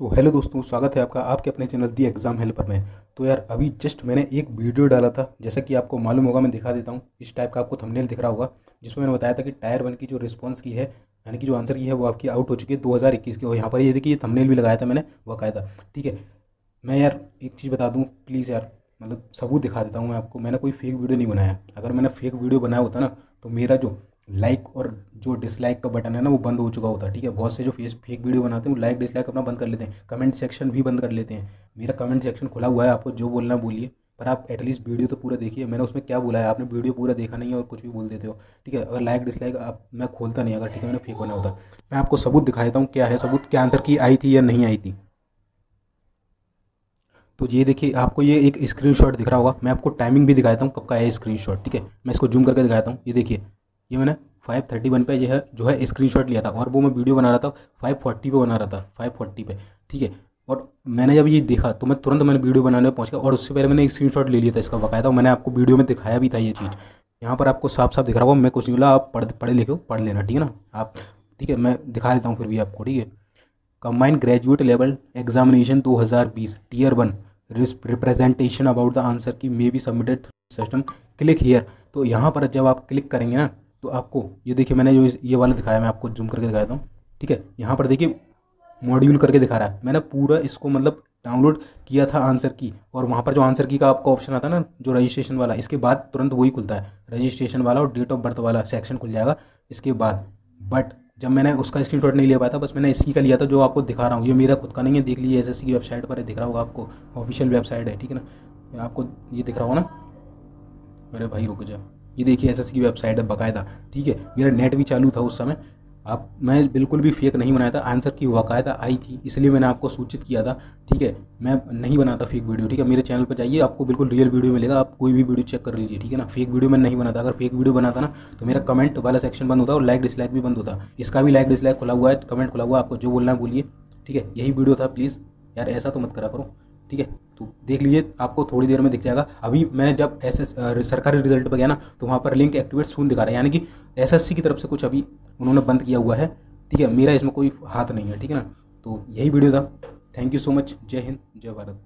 तो हेलो दोस्तों, स्वागत है आपका आपके अपने चैनल दी एग्ज़ाम हेल्पर में। तो यार, अभी जस्ट मैंने एक वीडियो डाला था, जैसा कि आपको मालूम होगा, मैं दिखा देता हूँ। इस टाइप का आपको थंबनेल दिख रहा होगा, जिसमें मैंने बताया था कि टायर वन की जो रिस्पॉन्स की है, यानी कि जो आंसर की है, वो आपकी आउट हो चुकी है दो हज़ार इक्कीस की। और यहाँ पर ये देखिए थंबनेल भी लगाया था मैंने बाकायदा ठीक है, मैं यार एक चीज़ बता दूँ प्लीज़ यार मतलब सबूत दिखा देता हूँ मैं आपको, मैंने कोई फेक वीडियो नहीं बनाया। अगर मैंने फेक वीडियो बनाया होता ना तो मेरा जो लाइक और जो डिसलाइक का बटन है ना, वो बंद हो चुका होता है, ठीक है? बहुत से जो फेस फेक वीडियो बनाते हैं, वो लाइक डिसलाइक अपना बंद कर लेते हैं। कमेंट सेक्शन भी बंद कर लेते हैं। मेरा कमेंट सेक्शन खुला हुआ है, आपको जो बोलना बोलिए। पर आप एटलीस्ट वीडियो तो पूरा देखिए। मैंने उसमें क्या बोला है? आपने वीडियो पूरा देखा नहीं है और कुछ भी बोल देते हो, ठीक है? अगर लाइक डिसलाइक आप, मैं खोलता नहीं, अगर ठीक है, मैंने फेक बना होता। मैं आपको सबूत दिखा देता हूँ क्या है, सबूत क्या आंसर की आई थी या नहीं आई थी। तो ये देखिए, आपको ये एक स्क्रीनशॉट दिख रहा होगा। मैं आपको टाइमिंग भी दिखाता हूँ कब का है स्क्रीनशॉट ठीक है? मैं इसको जूम करके दिखाता हूँ। ये देखिए ये मैंने फाइव थर्टी वन पे जो है जो है स्क्रीनशॉट लिया था और वो मैं वीडियो बना रहा था फाइव फोर्टी पे बना रहा था फाइव फोर्टी पे, ठीक है? और मैंने जब ये देखा तो मैं तुरंत मैंने वीडियो बनाने में पहुँच गया और उससे पहले मैंने एक स्क्रीन ले लिया था इसका बकायदा मैंने आपको वीडियो में दिखाया भी था ये चीज़। यहाँ पर आपको साफ़ साफ़ दिख रहा होगा, मैं कुछ नहीं बोला, आप पढ़, पढ़े लिखे हो, पढ़ लेना, ठीक है ना? आप, ठीक है, मैं दिखा देता हूँ फिर भी आपको, ठीक है? कंबाइंड ग्रेजुएट लेवल एग्जामिनेशन दो हज़ार बीस tier one representation about the answer key may be submitted system click here तो यहाँ पर जब आप क्लिक करेंगे ना तो आपको, ये देखिए मैंने जो ये वाला दिखाया, मैं आपको जूम करके दिखाता हूँ। ठीक है? यहाँ पर देखिए मॉड्यूल करके दिखा रहा है। मैंने पूरा इसको मतलब डाउनलोड किया था आंसर की, और वहाँ पर जो आंसर की का आपका ऑप्शन आता है ना, जो रजिस्ट्रेशन वाला, इसके बाद तुरंत वही खुलता है। रजिस्ट्रेशन वाला और डेट ऑफ़ बर्थ वाला सेक्शन खुल जाएगा इसके बाद। बट जब मैंने उसका स्क्रीन नहीं ले पाया था, बस मैंने इसी का लिया था जो आपको दिखा रहा हूँ। ये मेरा खुद का नहीं है, देख लीजिए एस की वेबसाइट पर दिख रहा होगा आपको। ऑफिशियल वेबसाइट है, ठीक है ना? आपको ये दिख रहा होगा ना? मेरे भाई, रुक जाओ ये देखिए एस की वेबसाइट है, बाकायदा, ठीक है? मेरा नेट भी चालू था उस समय। आप, मैं बिल्कुल भी फेक नहीं बनाया था आंसर की बाकायदा आई थी, इसलिए मैंने आपको सूचित किया था, ठीक है? मैं नहीं बनाता फेक वीडियो ठीक है? मेरे चैनल पर जाइए, आपको बिल्कुल रियल वीडियो मिलेगा, आप कोई भी वीडियो चेक कर लीजिए, ठीक है ना? फेक वीडियो मैं नहीं बनाता, अगर फेक वीडियो बनाता ना तो मेरा कमेंट वाला सेक्शन बंद होता और लाइक डिसलाइक भी बंद होता। इसका भी लाइक डिसलाइक खुला हुआ है कमेंट खुला हुआ आपको जो बोलना बोलिए, ठीक है? यही वीडियो था प्लीज़ यार ऐसा तो मत करा करो, ठीक है? तो देख लीजिए, आपको थोड़ी देर में दिख जाएगा। अभी मैंने जब एस सरकारी रिज़ल्ट पर गया ना तो वहाँ पर लिंक एक्टिवेट सून दिखा रहा है। यानी कि एसएससी की तरफ़ से कुछ अभी उन्होंने बंद किया हुआ है। ठीक है, मेरा इसमें कोई हाथ नहीं है, ठीक है ना? तो यही वीडियो था। थैंक यू सो मच जय हिंद, जय भारत।